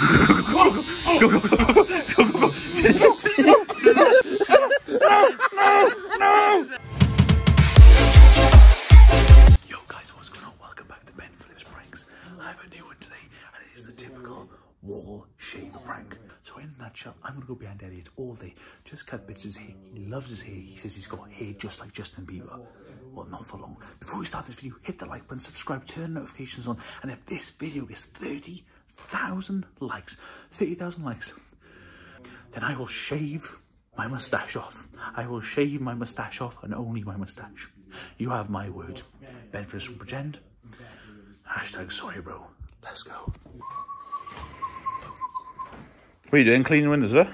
Yo guys, what's going on? Welcome back to Ben Phillips Pranks. I have a new one today, and it is the typical wall shave prank. So in a nutshell, I'm gonna go behind Elliot all day, just cut bits of his hair. He loves his hair. He says he's got hair just like Justin Bieber. Well, not for long. Before we start this video, hit the like button, subscribe, turn notifications on, and if this video gets 30,000 likes, 30,000 likes, then I will shave my mustache off. I will shave my mustache off and only my mustache. You have my word. Bedford from Pretend. Hashtag sorry, bro. Let's go. What are you doing? Cleaning windows, sir?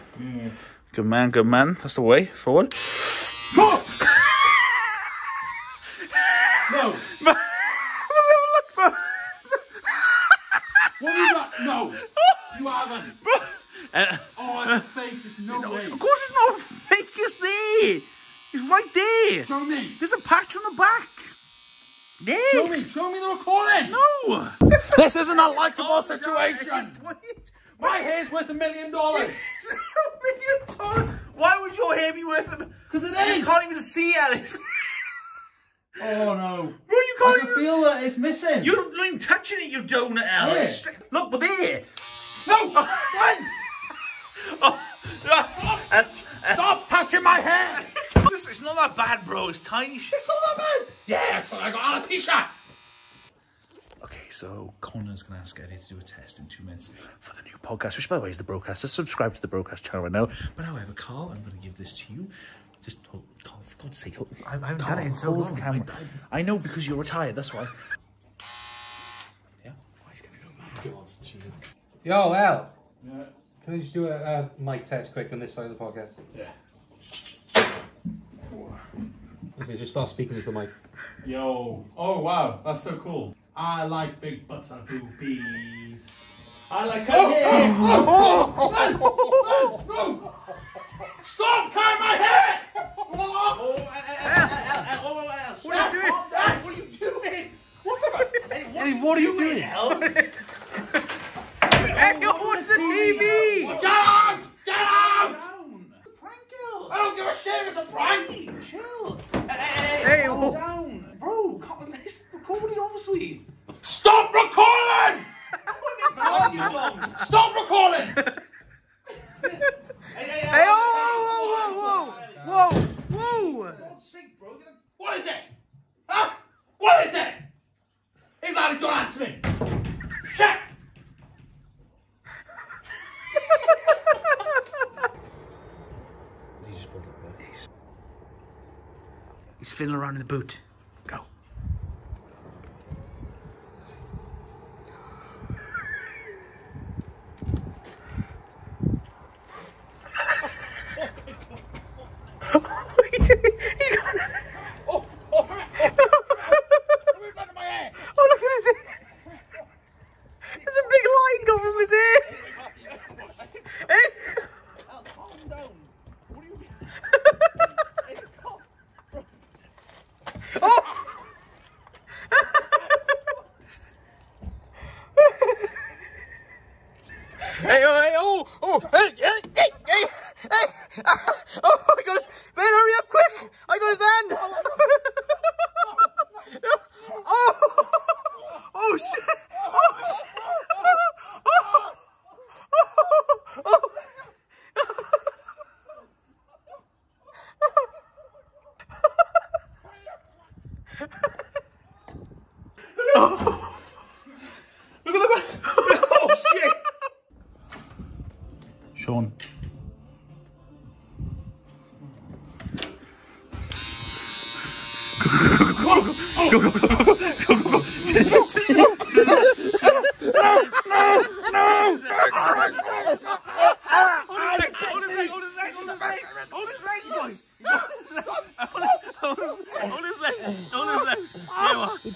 Good man, good man. That's the way. Forward. No! What have you got? No! You haven't! Uh, Oh, it's fake. There's no way. of course it's not fake. It's there. It's right there. Show me! There's a patch on the back. There. Show me! Show me the recording! No. This isn't a likable situation! What are you- My hair's worth a million dollars! It's a million dollars. Why would your hair be worth a Because it You can't even see Alice. Oh no. Bro, you I can't can even feel that it's missing. You're not even touching it, you donut, Alice. Where? Look, but there. No! Run! Oh, and, and, oh, oh. Stop touching my hair! listen, it's not that bad, bro. It's tiny shit. It's not that bad! Yeah, it's like I got alopecia! Okay, so Connor's going to ask Eddie to do a test in two minutes for the new podcast, which, by the way, is the broadcaster. Subscribe to the broadcast channel right now. But however, Carl, I'm going to give this to you. Just hold, Carl, for God's sake, hold, I haven't Carl, done it in so long. the camera. I, know because you're retired, that's why. Yeah, oh, he's going to go mad. Yo, Al. Yeah. Can I just do a, a mic test quick on this side of the podcast? Yeah. This is just start speaking into the mic. Yo. Oh wow, that's so cool. I like big butter boobies. I like oh, oh, no, no, no. Stop cutting my hair! Oh, what are you doing? What are you doing? Eddie, what are you doing? Eddie, what's the TV? Get out! Get out! Prank girl. I don't give a shit, it's a prank! Hey, chill. Hey, hey, hey, calm down. Bro, it's recording, obviously. Stop recording! Stop recording! Hey, hey, Hey, whoa, whoa, whoa, whoa, whoa, whoa! God's sake, bro. get a- What is it? Huh? What is it? Exactly, don't answer me! Shit! He's around in the boot. Go. Oh, oh, come here! Come here, under my hair! Oh, look at his hair. There's a big line going from his hair. Hey. Al, calm down. What are you... Hey, calm- Oh. hey, oh, hey, oh, oh, hey, hey, hey, hey, hey. Ah, oh, I got his, Ben, hurry up quick. I Hold his leg, hold his leg, hold his leg, hold his leg, hold his legs, boys. Hold his legs, hold his legs.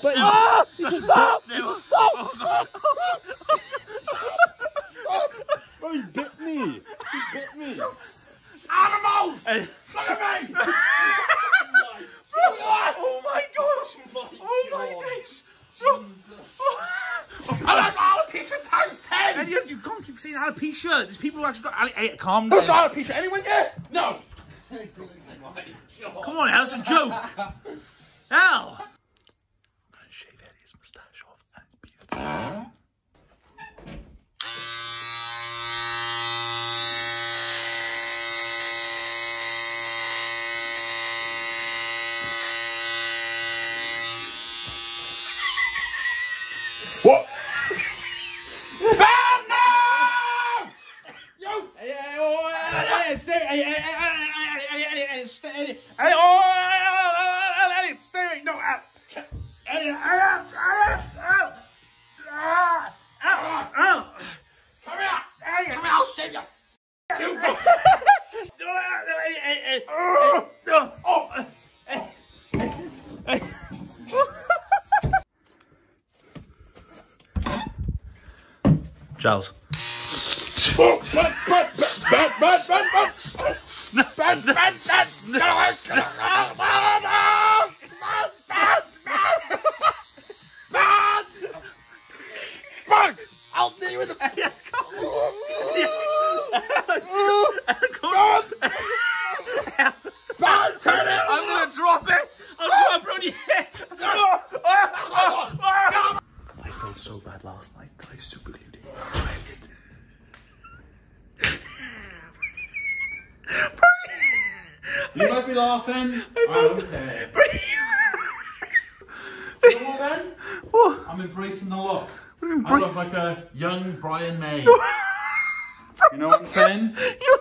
There you are. There you are. There you are. Oh, he bit me! He bit me! Animals! Look at me! Oh my gosh! Oh my days! I like alopecia times ten! Elliot, you can't keep saying alopecia. There's people who actually got. Ale- Elliot, calm down. Who's got alopecia? Anyone yet? No. Come on, Al, that's a joke. Al. I'm gonna shave Elliot's moustache off, and it's beautiful. What? Giles. I'll deal with the turn it! I'm gonna drop it. I'll drop it on your head. I felt so bad last night that I super glued it. You might be laughing. I don't care. You know what, Ben? What? I'm embracing the look. I look like a young Brian May. you know what I'm saying? You, you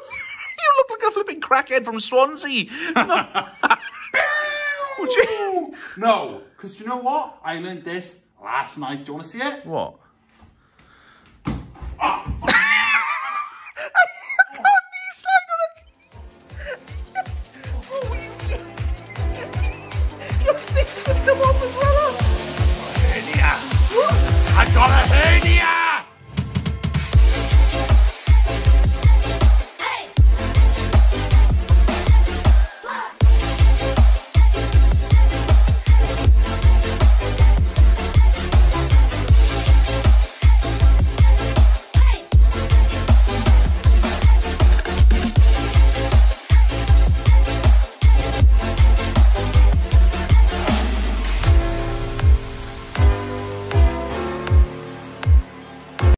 look like a flipping crackhead from Swansea. Would you? No, because you know what? I learned this last night. Do you want to see it? What?